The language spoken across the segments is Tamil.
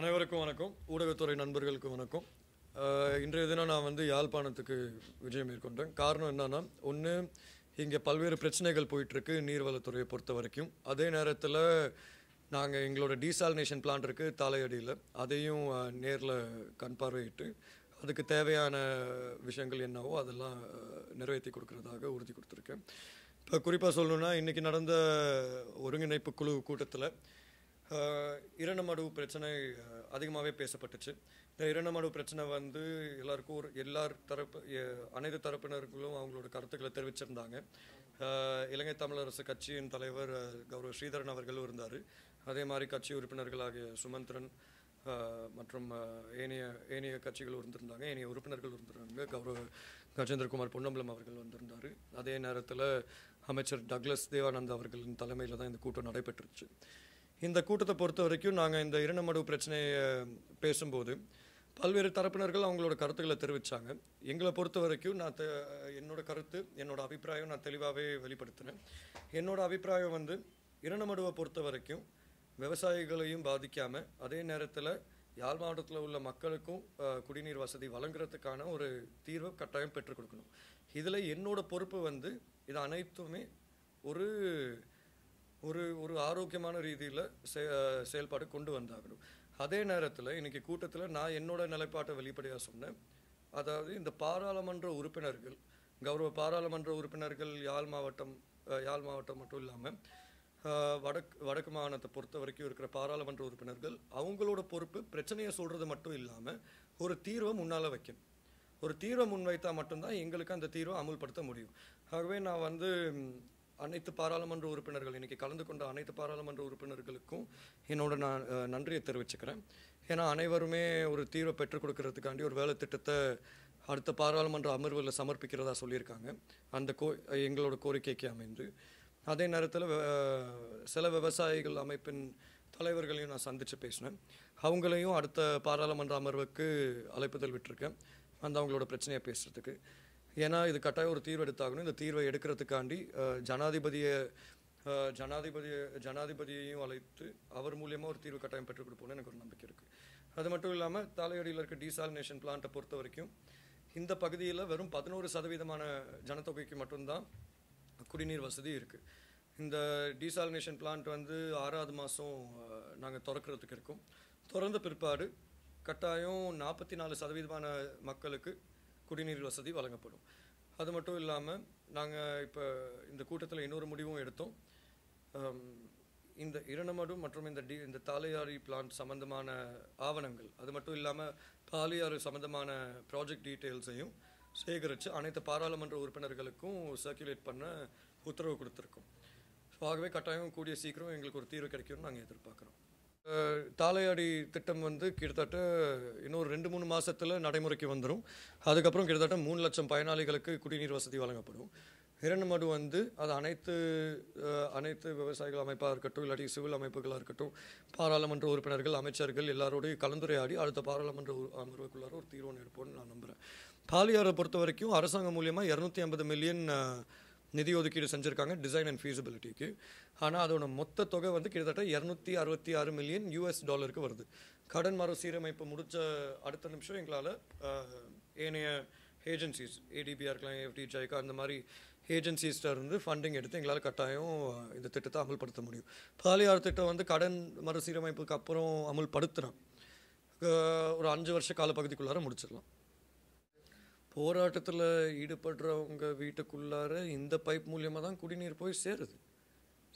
அனைவருக்கும் வணக்கம். ஊடகத்துறை நண்பர்களுக்கு வணக்கம். இன்றைய தினம் நான் வந்து யாழ்ப்பாணத்துக்கு விஜயம் மேற்கொண்டேன். காரணம் என்னன்னா ஒன்று இங்கே பல்வேறு பிரச்சனைகள் போயிட்டுருக்கு நீர்வளத்துறையை பொறுத்த வரைக்கும். அதே நேரத்தில் நாங்கள் எங்களோட டீசாலினேஷன் பிளான்ட் இருக்குது தலையடியில். அதையும் நேரில் கண் பார்வையிட்டு அதுக்கு தேவையான விஷயங்கள் என்னவோ அதெல்லாம் நிறைவேற்றி கொடுக்கறதாக உறுதி கொடுத்துருக்கேன். இப்போ குறிப்பாக சொல்லணுன்னா இன்றைக்கி நடந்த ஒருங்கிணைப்பு குழு கூட்டத்தில் இரணமடு பிரச்சனை அதிகமாகவே பேசப்பட்டுச்சு. இந்த இரணமடு பிரச்சனை வந்து எல்லாருக்கும் ஒரு எல்லார் தரப்பு அனைத்து தரப்பினர்களும் அவங்களோட கருத்துக்களை தெரிவிச்சிருந்தாங்க. இலங்கை தமிழரசு கட்சியின் தலைவர் கௌரவ ஸ்ரீதரன் அவர்களும் இருந்தார். அதே மாதிரி கட்சி உறுப்பினர்களாகிய சுமந்திரன் மற்றும் ஏனைய ஏனைய கட்சிகள் இருந்திருந்தாங்க ஏனைய உறுப்பினர்கள் இருந்திருந்தாங்க. கௌரவ கஜேந்திரகுமார் பொன்னம்பலம் அவர்கள் வந்திருந்தார். அதே நேரத்தில் அமைச்சர் டக்ளஸ் தேவானந்த் அவர்களின் தலைமையில் தான் இந்த கூட்டம் நடைபெற்றுச்சு. இந்த கூட்டத்தை பொறுத்த வரைக்கும் நாங்கள் இந்த இரணமடு பிரச்சனையை பேசும்போது பல்வேறு தரப்பினர்கள் அவங்களோட கருத்துக்களை தெரிவித்தாங்க எங்களை பொறுத்த வரைக்கும் நான் தெ- என்னோட கருத்து என்னோட அபிப்பிராயம் நான் தெளிவாகவே வெளிப்படுத்தினேன் என்னோட அபிப்பிராயம் வந்து இரணமடுவை பொறுத்த வரைக்கும் விவசாயிகளையும் பாதிக்காமல் அதே நேரத்தில் யாழ் மாவட்டத்தில் உள்ள மக்களுக்கும் குடிநீர் வசதி வழங்குறதுக்கான ஒரு தீர்வை கட்டாயம் பெற்றுக் கொடுக்கணும். இதில் என்னோட பொறுப்பு வந்து இது அனைத்துமே ஒரு ஒரு ஒரு ஆரோக்கியமான ரீதியில் செ செயல்பாடு கொண்டு வந்தாகணும். அதே நேரத்தில் இன்றைக்கி கூட்டத்தில் நான் என்னோட நிலைப்பாட்டை வெளிப்படையாக சொன்னேன். அதாவது இந்த பாராளுமன்ற உறுப்பினர்கள் கௌரவ பாராளுமன்ற உறுப்பினர்கள் யாழ் மாவட்டம் யாழ் மாவட்டம் மட்டும் இல்லாமல் வடக்கு வடக்கு மாகாணத்தை பொறுத்த வரைக்கும் இருக்கிற பாராளுமன்ற உறுப்பினர்கள் அவங்களோட பொறுப்பு பிரச்சனையை சொல்கிறது மட்டும் இல்லாமல் ஒரு தீர்வை முன்னால் வைக்கணும். ஒரு தீர்வை முன்வைத்தால் மட்டும்தான் எங்களுக்கு அந்த தீர்வை அமுல்படுத்த முடியும். ஆகவே நான் வந்து அனைத்து பாராளுமன்ற உறுப்பினர்கள் இன்றைக்கி கலந்து கொண்ட அனைத்து பாராளுமன்ற உறுப்பினர்களுக்கும் என்னோட நான் நன்றியை தெரிவிச்சுக்கிறேன். ஏன்னா அனைவருமே ஒரு தீர்வை பெற்றுக் கொடுக்கறதுக்காண்டி ஒரு வேலை திட்டத்தை அடுத்த பாராளுமன்ற அமர்வில் சமர்ப்பிக்கிறதா சொல்லியிருக்காங்க. அந்த கோ எங்களோட கோரிக்கைக்கு அமைந்து. அதே நேரத்தில் சில விவசாயிகள் அமைப்பின் தலைவர்களையும் நான் சந்தித்து பேசினேன். அவங்களையும் அடுத்த பாராளுமன்ற அமர்வுக்கு அழைப்புதல் விட்டிருக்கேன். அந்த அவங்களோட பிரச்சனையை பேசுகிறதுக்கு ஏன்னா இது கட்டாயம் ஒரு தீர்வு எடுத்தாகணும். இந்த தீர்வை எடுக்கிறதுக்காண்டி ஜனாதிபதியை ஜனாதிபதியை ஜனாதிபதியையும் அழைத்து அவர் மூலியமாக ஒரு தீர்வு கட்டாயம் பெற்றுக் கொடுப்போம்னு எனக்கு ஒரு நம்பிக்கை இருக்குது அது மட்டும் இல்லாமல் தலையடியில் இருக்க டீசாலினேஷன் பிளான்ட்டை பொறுத்த வரைக்கும் இந்த பகுதியில் வெறும் பதினோரு சதவீதமான ஜனத்தொகைக்கு மட்டும்தான் குடிநீர் வசதி இருக்குது இந்த டீசாலினேஷன் பிளான்ட் வந்து ஆறாவது மாதம் நாங்கள் திறக்கிறதுக்கு இருக்கோம். திறந்த பிற்பாடு கட்டாயம் நாற்பத்தி நாலு சதவீதமான மக்களுக்கு குடிநீர் வசதி வழங்கப்படும். அது மட்டும் இல்லாமல் நாங்கள் இப்போ இந்த கூட்டத்தில் இன்னொரு முடிவும் எடுத்தோம். இந்த இரணமடு மற்றும் இந்த டி இந்த தாலையாரி பிளான்ட் சம்மந்தமான ஆவணங்கள் அது மட்டும் இல்லாமல் தாலையாறு சம்மந்தமான ப்ராஜெக்ட் டீட்டெயில்ஸையும் சேகரித்து அனைத்து பாராளுமன்ற உறுப்பினர்களுக்கும் சர்க்குலேட் பண்ண உத்தரவு கொடுத்துருக்கோம். ஸோ ஆகவே கட்டாயம் கூடிய சீக்கிரம் எங்களுக்கு ஒரு தீர்வு கிடைக்கும்னு நாங்கள் எதிர்பார்க்குறோம். தாலையாடி திட்டம் வந்து கிட்டத்தட்ட இன்னொரு ரெண்டு மூணு மாதத்தில் நடைமுறைக்கு வந்துடும் அதுக்கப்புறம் கிட்டத்தட்ட மூணு லட்சம் பயனாளிகளுக்கு குடிநீர் வசதி வழங்கப்படும். இரண்டு வந்து அது அனைத்து அனைத்து விவசாயிகள் அமைப்பாக இருக்கட்டும் இல்லாட்டி சிவில் அமைப்புகளாக இருக்கட்டும் பாராளுமன்ற உறுப்பினர்கள் அமைச்சர்கள் எல்லாரோடையும் கலந்துரையாடி அடுத்த பாராளுமன்ற அமர்வுக்குள்ளார ஒரு தீர்வு எடுப்போம்னு நான் நம்புகிறேன் பாலியாரை பொறுத்த வரைக்கும் அரசாங்கம் மூலியமாக இரநூத்தி ஐம்பது மில்லியன் நிதி ஒதுக்கீடு செஞ்சுருக்காங்க டிசைன் அண்ட் ஃபீஸிபிலிட்டிக்கு ஆனால் அதோட மொத்த தொகை வந்து கிட்டத்தட்ட இரநூத்தி அறுபத்தி ஆறு மில்லியன் யூஎஸ் டாலருக்கு வருது. கடன் மறுசீரமைப்பு முடித்த அடுத்த நிமிஷம் எங்களால் ஏனைய ஏஜென்சிஸ் ஏடிபிஆர் இருக்கலாம் எஃப்டி ஜைகா அந்த மாதிரி ஏஜென்சிஸ்ட இருந்து ஃபண்டிங் எடுத்து எங்களால் கட்டாயம் இந்த திட்டத்தை அமல்படுத்த முடியும். பாலியார் திட்டம் வந்து கடன் மறுசீரமைப்புக்கு அப்புறம் அமல்படுத்துகிறோம் ஒரு அஞ்சு வருஷ காலப்பகுதிக்குள்ளார முடிச்சிடலாம். போராட்டத்தில் ஈடுபடுறவங்க வீட்டுக்குள்ளார இந்த பைப் மூலியமாக தான் குடிநீர் போய் சேருது.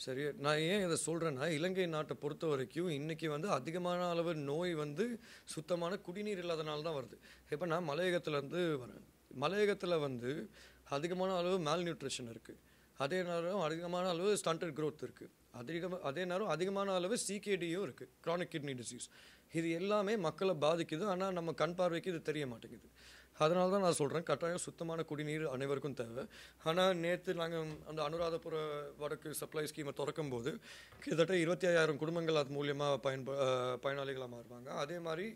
சரி நான் ஏன் இதை சொல்கிறேன்னா இலங்கை நாட்டை பொறுத்த வரைக்கும் இன்றைக்கி வந்து அதிகமான அளவு நோய் வந்து சுத்தமான குடிநீர் இல்லாதனால தான் வருது. இப்போ நான் மலையகத்துலேருந்து வரேன். மலையகத்தில் வந்து அதிகமான அளவு மேல் நியூட்ரிஷன் இருக்குது அதே நேரம் அதிகமான அளவு ஸ்டாண்டர்ட் க்ரோத் இருக்குது அதிகமாக அதே நேரம் அதிகமான அளவு சிகேடியும் இருக்குது க்ரானிக் கிட்னி டிசீஸ் இது எல்லாமே மக்களை பாதிக்குது. ஆனால் நம்ம கண் பார்வைக்கு இது தெரிய மாட்டேங்குது. அதனால தான் நான் சொல்கிறேன் கட்டாயம் சுத்தமான குடிநீர் அனைவருக்கும் தேவை. ஆனால் நேற்று நாங்கள் அந்த அனுராதபுர வடக்கு சப்ளை ஸ்கீமை திறக்கும் போது கிட்டத்தட்ட இருபத்தி ஐயாயிரம் குடும்பங்கள் அது மூலியமாக பயன்ப பயனாளிகளாக மாறுவாங்க. அதே மாதிரி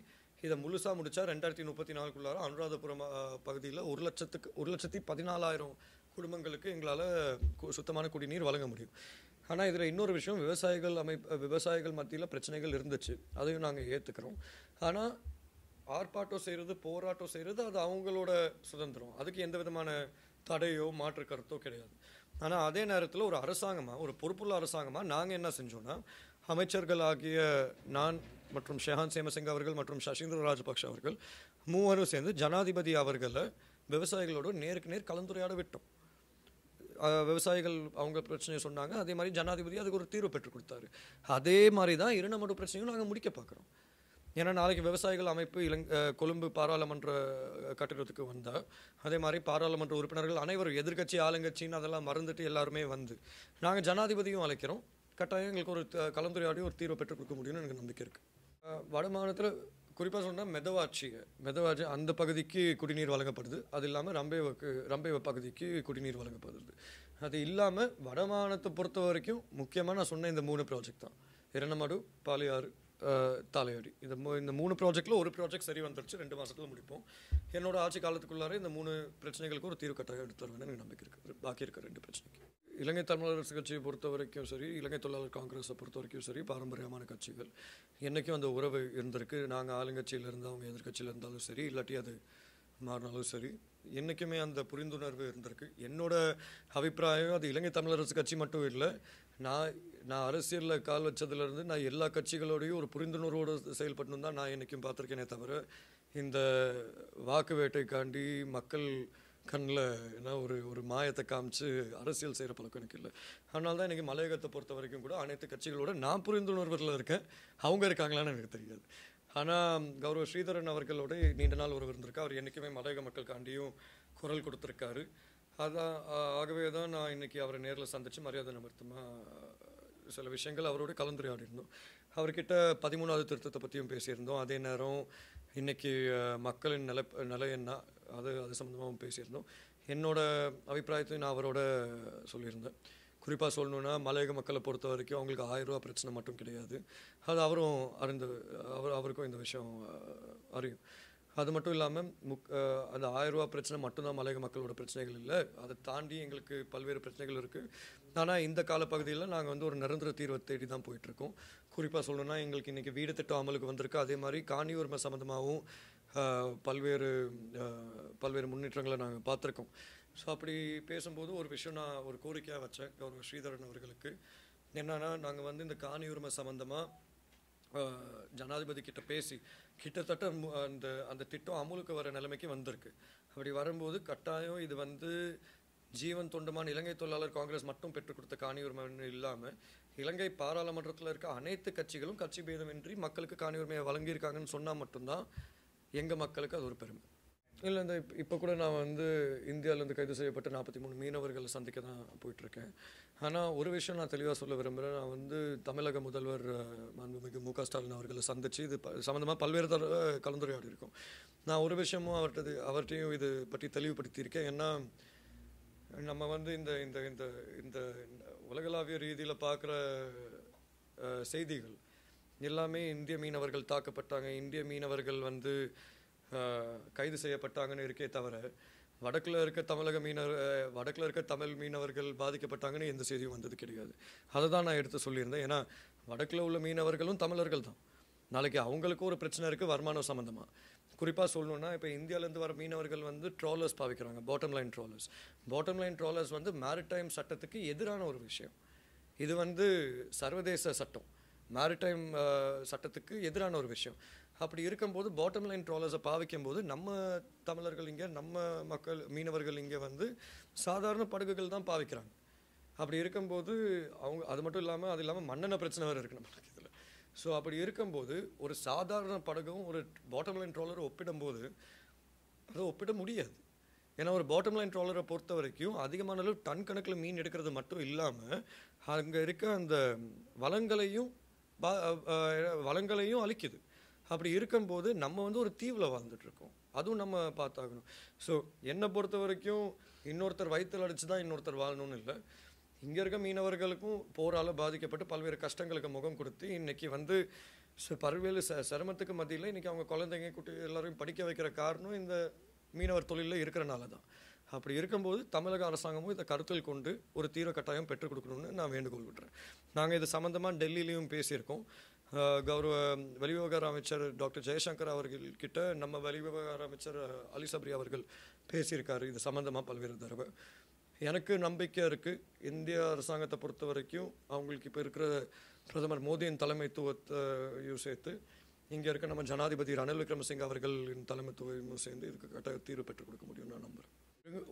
இதை முழுசாக முடித்தா ரெண்டாயிரத்தி முப்பத்தி நாலுக்குள்ளார அனுராதபுரம் பகுதியில் ஒரு லட்சத்துக்கு ஒரு லட்சத்தி பதினாலாயிரம் குடும்பங்களுக்கு எங்களால் சுத்தமான குடிநீர் வழங்க முடியும். ஆனால் இதில் இன்னொரு விஷயம் விவசாயிகள் அமைப்பு விவசாயிகள் மத்தியில் பிரச்சனைகள் இருந்துச்சு. அதையும் நாங்கள் ஏற்றுக்கிறோம் ஆனால் ஆர்ப்பாட்டம் செய்கிறது போராட்டம் செய்கிறது அது அவங்களோட சுதந்திரம். அதுக்கு எந்த விதமான தடையோ மாற்று கருத்தோ கிடையாது. ஆனால் அதே நேரத்தில் ஒரு அரசாங்கமாக ஒரு பொறுப்புள்ள அரசாங்கமாக நாங்கள் என்ன செஞ்சோன்னா அமைச்சர்கள் ஆகிய நான் மற்றும் ஷெஹான் சேமசிங் அவர்கள் மற்றும் சசீந்திர ராஜபக்ஷ அவர்கள் மூவரும் சேர்ந்து ஜனாதிபதி அவர்களை விவசாயிகளோட நேருக்கு நேர் கலந்துரையாட விட்டோம். விவசாயிகள் அவங்க பிரச்சனையை சொன்னாங்க அதே மாதிரி ஜனாதிபதி அதுக்கு ஒரு தீர்வு பெற்றுக் கொடுத்தாரு. அதே மாதிரி தான் இருநமடு பிரச்சனையும் நாங்கள் முடிக்க பார்க்குறோம் ஏன்னா நாளைக்கு விவசாயிகள் அமைப்பு இலங் கொழும்பு பாராளுமன்ற கட்டிடத்துக்கு வந்தால் அதே மாதிரி பாராளுமன்ற உறுப்பினர்கள் அனைவரும் எதிர்க்கட்சி ஆளுங்கட்சின்னு அதெல்லாம் மறந்துட்டு எல்லாருமே வந்து நாங்கள் ஜனாதிபதியும் அழைக்கிறோம். கட்டாயம் எங்களுக்கு ஒரு கலந்துரையாடி ஒரு தீர்வை பெற்றுக் கொடுக்க முடியும்னு எனக்கு நம்பிக்கை இருக்குது வட மாநிலத்தில் குறிப்பாக சொன்னால் மெதவாட்சி மெதவாட்சி அந்த பகுதிக்கு குடிநீர் வழங்கப்படுது. அது இல்லாமல் ரம்பேவுக்கு ரம்பேவ பகுதிக்கு குடிநீர் வழங்கப்படுது. அது இல்லாமல் வடமானத்தை பொறுத்த வரைக்கும் முக்கியமாக நான் சொன்ன இந்த மூணு ப்ராஜெக்ட் தான். இரண்டமடு பாலியாறு அஹ், இந்த இந்த மூணு ப்ராஜெக்டில் ஒரு ப்ராஜெக்ட் சரி வந்துருச்சு ரெண்டு மாதத்தில் முடிப்போம். என்னோட ஆட்சி காலத்துக்குள்ளார இந்த மூணு பிரச்சனைகளுக்கு ஒரு தீர்வு கட்டாயம் எடுத்து வருவேன் எனக்கு நம்பிக்கை இருக்குது பாக்கி இருக்க ரெண்டு பிரச்சனைக்கு. இலங்கை தமிழரசு கட்சியை பொறுத்த வரைக்கும் சரி இலங்கை தொழிலாளர் காங்கிரஸை பொறுத்த வரைக்கும் சரி பாரம்பரியமான கட்சிகள். என்றைக்கும் அந்த உறவு இருந்திருக்கு. நாங்கள் ஆளுங்கட்சியில் இருந்தால் அவங்க எதிர்க்கட்சியில் இருந்தாலும் சரி இல்லாட்டி அது மாறினாலும் சரி என்றைக்குமே அந்த புரிந்துணர்வு இருந்திருக்கு. என்னோட அபிப்பிராயம் அது இலங்கை தமிழரசு கட்சி மட்டும் இல்லை நான் நான் அரசியலில் கால் வச்சதுலேருந்து நான் எல்லா கட்சிகளோடையும் ஒரு புரிந்துணர்வோடு செயல்படணும் தான் நான் என்றைக்கும் பார்த்துருக்கேனே தவிர இந்த வாக்கு வேட்டைக்காண்டி மக்கள் கண்ணில் என்ன ஒரு ஒரு மாயத்தை காமிச்சு அரசியல் செய்கிற பழக்கம் எனக்கு இல்லை. அதனால தான் இன்றைக்கி மலையகத்தை பொறுத்த வரைக்கும் கூட அனைத்து கட்சிகளோட நான் புரிந்துணர்வில் இருக்கேன். அவங்க இருக்காங்களான்னு எனக்கு தெரியாது. ஆனால் கௌரவ ஸ்ரீதரன் அவர்களோட நீண்ட நாள் உறவு இருந்திருக்கு. அவர் என்றைக்குமே மலையக மக்களுக்காண்டியும் குரல் கொடுத்துருக்காரு. அதான் ஆகவே தான் நான் இன்னைக்கு அவரை நேரில் சந்தித்து மரியாதை நிமித்தமாக சில விஷயங்கள் அவரோட கலந்துரையாடிருந்தோம் அவர்கிட்ட பதிமூணாவது திருத்தத்தை பற்றியும் பேசியிருந்தோம். அதே நேரம் இன்னைக்கு மக்களின் நில நிலை என்ன அது அது சம்மந்தமாகவும் பேசியிருந்தோம். என்னோட அபிப்பிராயத்தையும் நான் அவரோட சொல்லியிருந்தேன். குறிப்பாக சொல்லணுன்னா மலையக மக்களை பொறுத்த வரைக்கும் அவங்களுக்கு ஆயிரம் ரூபா பிரச்சனை மட்டும் கிடையாது. அது அவரும் அறிந்து அவர் அவருக்கும் இந்த விஷயம் அறியும். அது மட்டும் இல்லாமல் முக் அந்த ஆயிரம் ரூபா பிரச்சனை மட்டும்தான் மலையக மக்களோட பிரச்சனைகள் இல்லை. அதை தாண்டி எங்களுக்கு பல்வேறு பிரச்சனைகள் இருக்குது ஆனால் இந்த காலப்பகுதியில் நாங்கள் வந்து ஒரு நிரந்தர தீர்வை தேடி தான் போயிட்டுருக்கோம். குறிப்பாக சொல்லணும்னா எங்களுக்கு இன்றைக்கி வீடு திட்டம் அமலுக்கு வந்திருக்கு. அதே மாதிரி காணி உரிமை சம்மந்தமாகவும் பல்வேறு பல்வேறு முன்னேற்றங்களை நாங்கள் பார்த்துருக்கோம். ஸோ அப்படி பேசும்போது ஒரு விஷயம் நான் ஒரு கோரிக்கையாக வச்சேன் கௌரவ ஸ்ரீதரன் அவர்களுக்கு. என்னன்னா நாங்கள் வந்து இந்த காணி உரிமை சம்மந்தமாக ஜனாதிபதி கிட்ட பேசி கிட்டத்தட்ட மு- அந்த அந்த திட்டம் அமுலுக்கு வர நிலைமைக்கு வந்திருக்கு. அப்படி வரும்போது கட்டாயம் இது வந்து ஜீவன் தொண்டமான இலங்கை தொழிலாளர் காங்கிரஸ் மட்டும் பெற்றுக் கொடுத்த காணி உரிமை இல்லாமல் இலங்கை பாராளுமன்றத்தில் இருக்க அனைத்து கட்சிகளும் கட்சி பேதமின்றி மக்களுக்கு காணி உரிமையை வழங்கியிருக்காங்கன்னு சொன்னால் மட்டும்தான் எங்கள் மக்களுக்கு அது ஒரு பெருமை. இல்லை இந்த இப்போ கூட நான் வந்து இந்தியாவிலேருந்து கைது செய்யப்பட்ட நாற்பத்தி மூணு மீனவர்களை சந்திக்க தான் போயிட்டுருக்கேன். ஆனால் ஒரு விஷயம் நான் தெளிவாக சொல்ல விரும்புகிறேன் நான் வந்து தமிழக முதல்வர் மாண்புமிகு மு க ஸ்டாலின் அவர்களை சந்தித்து இது ப சம்மந்தமாக பல்வேறு தர கலந்துரையாடி இருக்கோம் நான் ஒரு விஷயமும் அவர்கிட்ட அவர்கிட்டையும் இது பற்றி தெளிவுபடுத்தியிருக்கேன். ஏன்னா நம்ம வந்து இந்த இந்த இந்த இந்த உலகளாவிய ரீதியில் பார்க்குற செய்திகள் எல்லாமே இந்திய மீனவர்கள் தாக்கப்பட்டாங்க. இந்திய மீனவர்கள் வந்து கைது செய்யப்பட்டாங்கன்னு இருக்கே தவிர வடக்கில் இருக்க தமிழக மீனவர் வடக்கில் இருக்க தமிழ் மீனவர்கள் பாதிக்கப்பட்டாங்கன்னு எந்த செய்தியும் வந்தது கிடையாது. அதை தான் நான் எடுத்து சொல்லியிருந்தேன். ஏன்னா வடக்கில் உள்ள மீனவர்களும் தமிழர்கள் தான். நாளைக்கு அவங்களுக்கும் ஒரு பிரச்சனை இருக்குது வருமானம் சம்மந்தமாக குறிப்பாக சொல்லணுன்னா இப்போ இந்தியாவிலேருந்து வர மீனவர்கள் வந்து trawlers பாவிக்கிறாங்க bottom line trawlers bottom line trawlers வந்து மேரிடைம் சட்டத்துக்கு எதிரான ஒரு விஷயம். இது வந்து சர்வதேச சட்டம். மேரிடைம் சட்டத்துக்கு எதிரான ஒரு விஷயம். அப்படி இருக்கும்போது பாட்டம் லைன் ட்ராலர்ஸை பாவிக்கும் போது நம்ம தமிழர்கள் இங்கே நம்ம மக்கள் மீனவர்கள் இங்கே வந்து சாதாரண படகுகள் தான் பாவிக்கிறாங்க. அப்படி இருக்கும்போது அவங்க அது மட்டும் இல்லாமல் அது இல்லாமல் மண்ணெண்ண பிரச்சனை வேறு இருக்கு நம்மளுக்கு இதில். ஸோ அப்படி இருக்கும்போது ஒரு சாதாரண படகும் ஒரு பாட்டம் லைன் ட்ராலரை ஒப்பிடும்போது அதை ஒப்பிட முடியாது. ஏன்னா ஒரு பாட்டம் லைன் ட்ராலரை பொறுத்த வரைக்கும் அதிகமான அளவு டன் கணக்கில் மீன் எடுக்கிறது மட்டும் இல்லாமல் அங்கே இருக்க அந்த வளங்களையும் பா- வளங்களையும் அழிக்குது. அப்படி இருக்கும்போது நம்ம வந்து ஒரு தீவில் வாழ்ந்துட்டு இருக்கோம் அதுவும் நம்ம பார்த்தாகணும். ஸோ என்னை பொறுத்த வரைக்கும் இன்னொருத்தர் வயிற்றில் அடித்து தான் இன்னொருத்தர் வாழணும்னு இல்லை. இங்கே இருக்க மீனவர்களுக்கும் போரால் பாதிக்கப்பட்டு பல்வேறு கஷ்டங்களுக்கு முகம் கொடுத்து இன்றைக்கி வந்து ஸோ பல்வேறு ச சிரமத்துக்கு மத்தியில் இன்றைக்கி அவங்க குழந்தைங்க குட்டி எல்லாரையும் படிக்க வைக்கிற காரணம் இந்த மீனவர் தொழிலில் இருக்கிறனால தான். அப்படி இருக்கும்போது தமிழக அரசாங்கமும் இதை கருத்தில் கொண்டு ஒரு தீவிர கட்டாயம் பெற்றுக் கொடுக்கணும்னு நான் வேண்டுகோள் விடுறேன். நாங்கள் இது சம்மந்தமாக டெல்லியிலையும் பேசியிருக்கோம். கௌரவ வெளிவிவகார அமைச்சர் டாக்டர் ஜெயசங்கர் அவர்கள் கிட்ட நம்ம வெளிவிவகார அமைச்சர் அலி சப்ரி அவர்கள் பேசியிருக்காரு. இது சம்மந்தமாக பல்வேறு தடவை. எனக்கு நம்பிக்கை இருக்குது இந்திய அரசாங்கத்தை பொறுத்த வரைக்கும் அவங்களுக்கு இப்போ இருக்கிற பிரதமர் மோடியின் தலைமைத்துவத்தையும் சேர்த்து இங்கே இருக்க நம்ம ஜனாதிபதி ரணில் விக்ரமசிங்க அவர்களின் தலைமைத்துவமும் சேர்ந்து இதுக்கு கட்ட தீர்வு பெற்றுக் கொடுக்க முடியும் நான் நம்புகிறேன்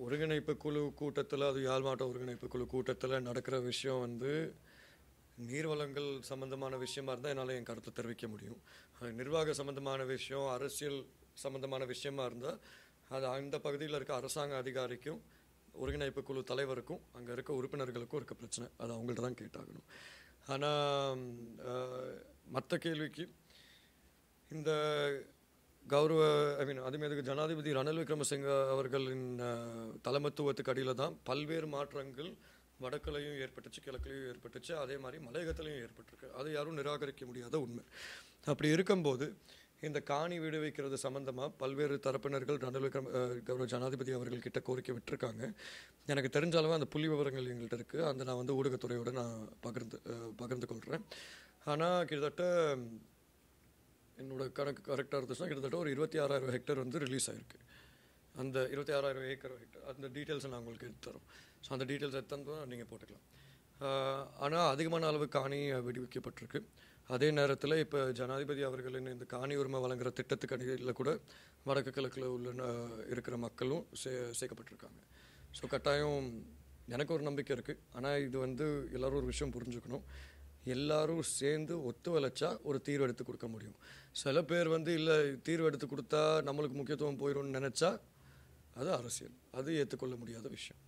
ஒருங்கிணைப்பு குழு கூட்டத்தில் அது யாழ் மாவட்ட ஒருங்கிணைப்பு குழு கூட்டத்தில் நடக்கிற விஷயம் வந்து நீர்வளங்கள் சம்பந்தமான விஷயமா இருந்தால் என்னால் என் கருத்தை தெரிவிக்க முடியும். நிர்வாக சம்பந்தமான விஷயம் அரசியல் சம்பந்தமான விஷயமா இருந்தால் அது அந்த பகுதியில் இருக்க அரசாங்க அதிகாரிக்கும் ஒருங்கிணைப்பு குழு தலைவருக்கும் அங்கே இருக்க உறுப்பினர்களுக்கும் இருக்க பிரச்சனை. அது அவங்கள்ட்ட தான் கேட்டாகணும். ஆனால் மற்ற கேள்விக்கு இந்த கௌரவ ஐ மீன் அதுமாதிரி ஜனாதிபதி ரணில் விக்ரமசிங்க அவர்களின் தலைமத்துவத்துக்கு அடியில் தான் பல்வேறு மாற்றங்கள் வடக்குலையும் ஏற்பட்டுச்சு கிழக்குலையும் ஏற்பட்டுச்சு அதே மாதிரி மலையகத்துலையும் ஏற்பட்டிருக்கு. அது யாரும் நிராகரிக்க முடியாத உண்மை. அப்படி இருக்கும்போது இந்த காணி வீடு வைக்கிறது சம்மந்தமாக பல்வேறு தரப்பினர்கள் ரணில் விக்ரம் கௌரவ ஜனாதிபதி அவர்கள்கிட்ட கோரிக்கை விட்டுருக்காங்க. எனக்கு தெரிஞ்ச அளவு அந்த புள்ளி விவரங்கள் எங்கள்கிட்ட இருக்குது அந்த நான் வந்து ஊடகத்துறையோட நான் பகிர்ந்து பகிர்ந்து கொள்கிறேன் ஆனால் கிட்டத்தட்ட என்னோடய கணக்கு கரெக்டாக இருந்துச்சுன்னா கிட்டத்தட்ட ஒரு இருபத்தி ஆறாயிரம் ஹெக்டர் வந்து ரிலீஸ் ஆயிருக்கு. அந்த இருபத்தி ஆறாயிரம் ஏக்கர் ஹெக்டர் அந்த டீட்டெயில்ஸை நான் உங்களுக்கு எடுத்து தரோம். ஸோ அந்த டீட்டெயில்ஸ் எடுத்து நீங்கள் போட்டுக்கலாம். ஆனால் அதிகமான அளவு காணி விடுவிக்கப்பட்டிருக்கு. அதே நேரத்தில் இப்போ ஜனாதிபதி அவர்களின் இந்த காணி உரிமை வழங்குகிற திட்டத்துக்கு அடியில் கூட வடக்கு கிழக்கில் உள்ள இருக்கிற மக்களும் சே சேர்க்கப்பட்டிருக்காங்க. ஸோ கட்டாயம் எனக்கு ஒரு நம்பிக்கை இருக்குது ஆனால் இது வந்து எல்லோரும் ஒரு விஷயம் புரிஞ்சுக்கணும். எல்லாரும் சேர்ந்து ஒத்து வளைச்சா ஒரு தீர்வு எடுத்து கொடுக்க முடியும். சில பேர் வந்து இல்லை தீர்வு எடுத்து கொடுத்தா நம்மளுக்கு முக்கியத்துவம் போயிடும்னு நினச்சா அது அரசியல். அது ஏற்றுக்கொள்ள முடியாத விஷயம்.